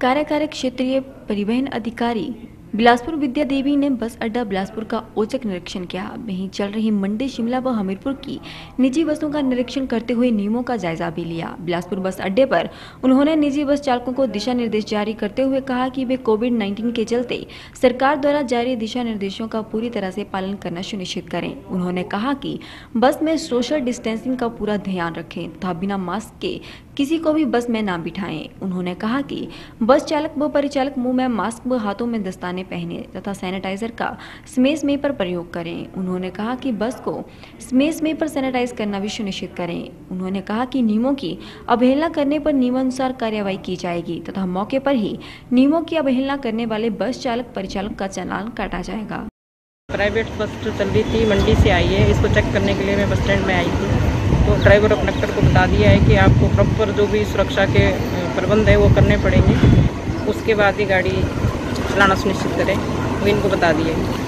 कार्यकारी क्षेत्रीय परिवहन अधिकारी बिलासपुर विद्या देवी ने बस अड्डा बिलासपुर का औचक निरीक्षण किया। वहीं चल रही मंडी, शिमला व हमीरपुर की निजी बसों का निरीक्षण करते हुए नियमों का जायजा भी लिया। बिलासपुर बस अड्डे पर उन्होंने निजी बस चालकों को दिशा निर्देश जारी करते हुए कहा कि वे कोविड 19 के चलते सरकार द्वारा जारी दिशा निर्देशों का पूरी तरह से पालन करना सुनिश्चित करें। उन्होंने कहा कि बस में सोशल डिस्टेंसिंग का पूरा ध्यान रखें तथा बिना मास्क के किसी को भी बस में ना बिठाएँ। उन्होंने कहा कि बस चालक व परिचालक मुँह में मास्क व हाथों में दस्ताने पहने तथा सैनिटाइजर का स्मेस में पर प्रयोग करें। उन्होंने कहा कि बस को स्मेस में पर सैनिटाइज करना भी सुनिश्चित करें। उन्होंने कहा कि नियमों की अवहेलना करने पर नियमानुसार कार्यवाही की जाएगी तथा मौके पर ही नियमों की अवहेलना करने वाले बस चालक परिचालक का चालान काटा जाएगा। प्राइवेट बस जो चल रही थी, मंडी से आई है, इसको चेक करने के लिए मैं बस स्टैंड में आई थी। ड्राइवर और कंडक्टर को बता दिया है कि आपको प्रॉपर जो भी सुरक्षा के प्रबंध है वो करने पड़ेंगे। उसके बाद ही गाड़ी चलाना सुनिश्चित करें। वो इनको बता दिया है।